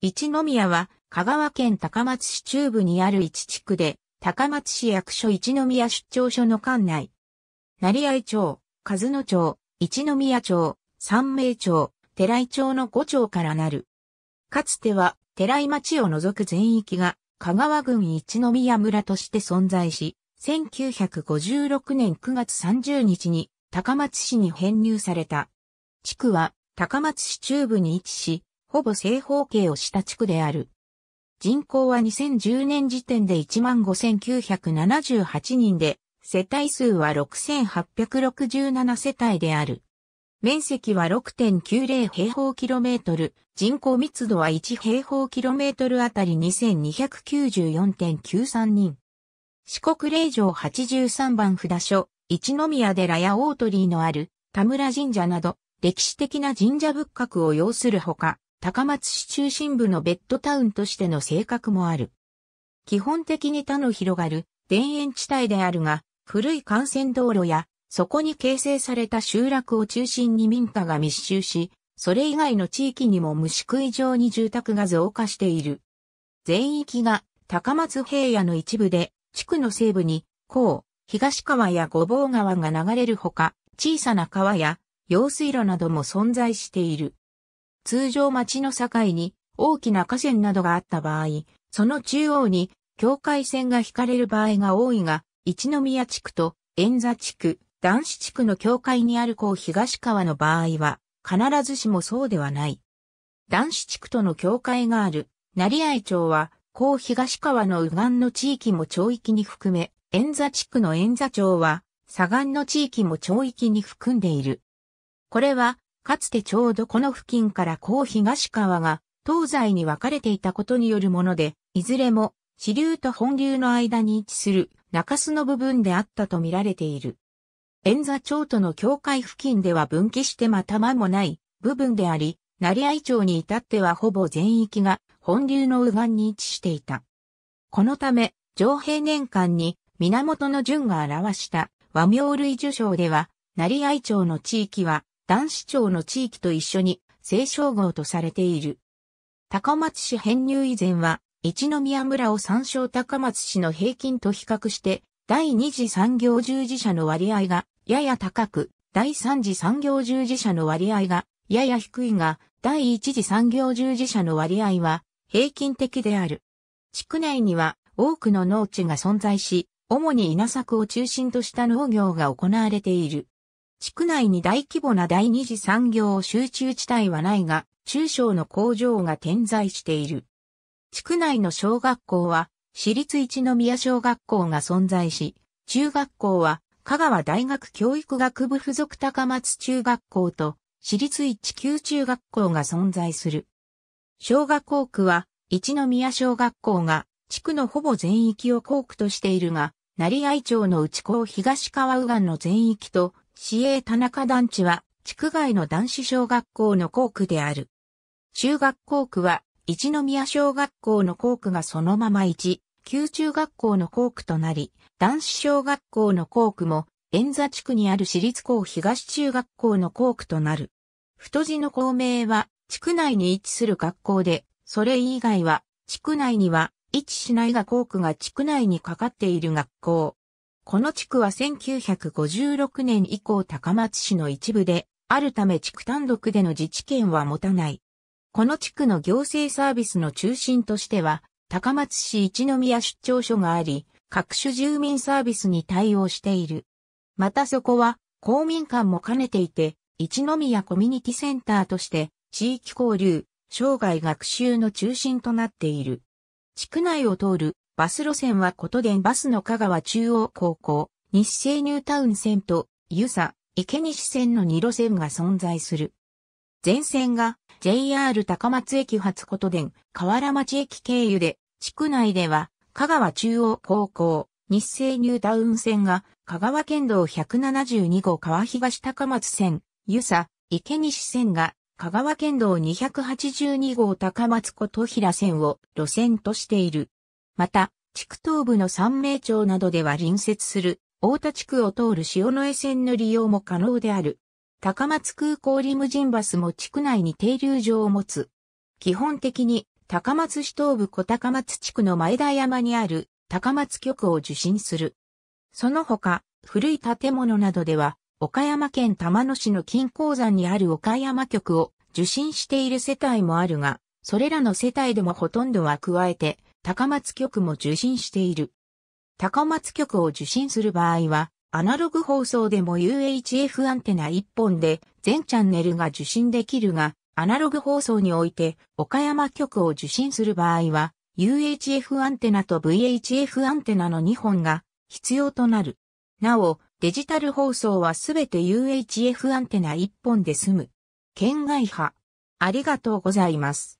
一宮は香川県高松市中部にある一地区で、高松市役所一宮出張所の管内。成合町、和野町、一宮町、三名町、寺井町の五町からなる。かつては、寺井町を除く全域が香川郡一宮村として存在し、1956年9月30日に高松市に編入された。地区は高松市中部に位置し、ほぼ正方形をした地区である。人口は2010年時点で15,978人で、世帯数は6,867世帯である。面積は6.90平方キロメートル、人口密度は1平方キロメートルあたり2294.93人。四国霊場83番札所、一宮寺や大鳥居のある田村神社など歴史的な神社仏閣を要するほか、高松市中心部のベッドタウンとしての性格もある。基本的に他の広がる田園地帯であるが、古い幹線道路や、そこに形成された集落を中心に民家が密集し、それ以外の地域にも虫食い状に住宅が増加している。全域が高松平野の一部で、地区の西部に、こう、東川や五坊川が流れるほか、小さな川や用水路なども存在している。通常町の境に大きな河川などがあった場合、その中央に境界線が引かれる場合が多いが、一宮地区と円座地区、男子地区の境界にある高東川の場合は、必ずしもそうではない。男子地区との境界がある、成合町は、高東川の右岸の地域も町域に含め、円座地区の円座町は、左岸の地域も町域に含んでいる。これは、かつてちょうどこの付近から高東川が東西に分かれていたことによるもので、いずれも支流と本流の間に位置する中州の部分であったと見られている。円座町との境界付近では分岐してまた間もない部分であり、成合町に至ってはほぼ全域が本流の右岸に位置していた。このため、上平年間に源の順が表した和名類受賞では、成合町の地域は男子町の地域と一緒に清称号とされている。高松市編入以前は、一宮村を参照高松市の平均と比較して、第二次産業従事者の割合がやや高く、第三次産業従事者の割合がやや低いが、第一次産業従事者の割合は平均的である。地区内には多くの農地が存在し、主に稲作を中心とした農業が行われている。地区内に大規模な第二次産業集中地帯はないが、中小の工場が点在している。地区内の小学校は、私立一宮小学校が存在し、中学校は、香川大学教育学部附属高松中学校と、私立一級中学校が存在する。小学校区は、一宮小学校が、地区のほぼ全域を校区としているが、成合町の内港東川右岸の全域と市営田中団地は、地区外の男子小学校の校区である。中学校区は、一宮小学校の校区がそのまま一、旧中学校の校区となり、男子小学校の校区も、円座地区にある私立校東中学校の校区となる。太字の校名は、地区内に位置する学校で、それ以外は、地区内には、位置しないが校区が地区内にかかっている学校。この地区は1956年以降高松市の一部であるため地区単独での自治権は持たない。この地区の行政サービスの中心としては、高松市一宮出張所があり、各種住民サービスに対応している。またそこは公民館も兼ねていて、一宮コミュニティセンターとして地域交流、生涯学習の中心となっている。地区内を通るバス路線は琴電バスの香川中央高校、日清ニュータウン線と、湯佐、池西線の2路線が存在する。全線が JR 高松駅発琴電、河原町駅経由で、地区内では香川中央高校、日清ニュータウン線が香川県道172号川東高松線、湯佐、池西線が香川県道282号高松琴平線を路線としている。また、地区東部の三名町などでは隣接する大田地区を通る塩野江線の利用も可能である。高松空港リムジンバスも地区内に停留場を持つ。基本的に高松市東部小高松地区の前田山にある高松局を受信する。その他、古い建物などでは、岡山県玉野市の金鉱山にある岡山局を受信している世帯もあるが、それらの世帯でもほとんどは加えて、高松局も受信している。高松局を受信する場合は、アナログ放送でも UHF アンテナ1本で全チャンネルが受信できるが、アナログ放送において岡山局を受信する場合は、UHF アンテナと VHF アンテナの2本が必要となる。なお、デジタル放送はすべて UHF アンテナ1本で済む。県外派。ありがとうございます。